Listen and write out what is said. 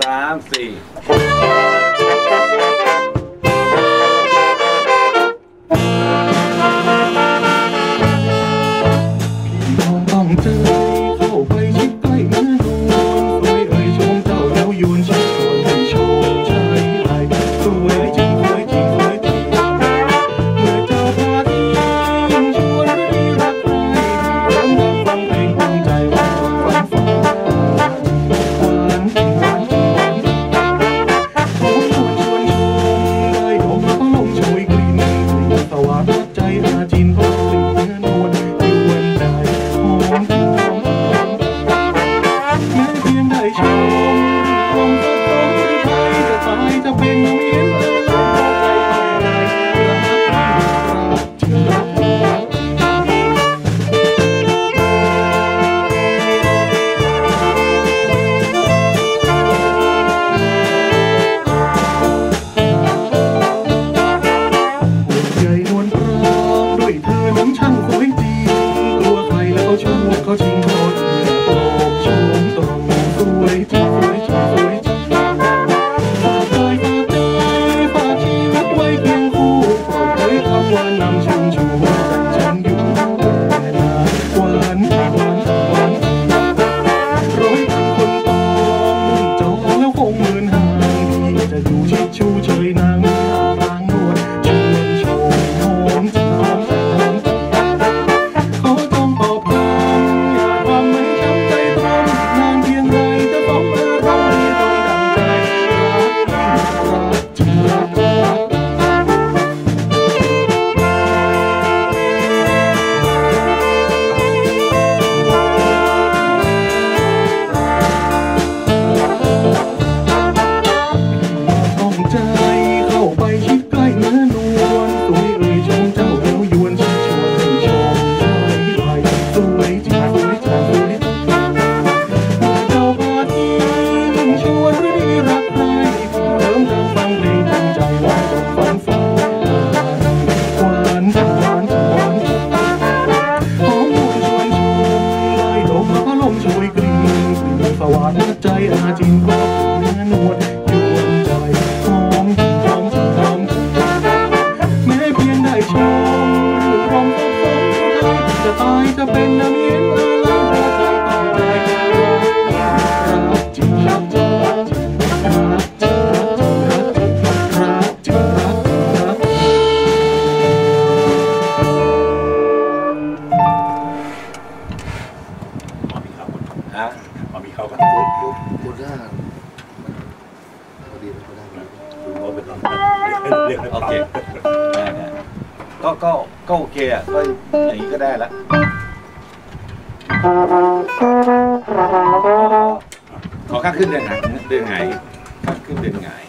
สามสี่ ชมคงสะสมหรือไทยจะตายจะเป็นเมีย 能长久。 ใจอาจินกบเนื้อนวดยวนใจหอมหอมหอมแม้เพียงได้ชมรือร้องฟ้องฟ้จะตายจะเป็นน้ำเย็นอะไร啊。 เข้ากันรถรถโคด้าพอดีโคด้าดูว่าเป็นความเรียกโอเคก็ก็ก็โอเคอะก็อย่างนี้ก็ได้ละขอข้าขึ้นเดินหงายเดินหงายข้าขึ้นเดินหงาย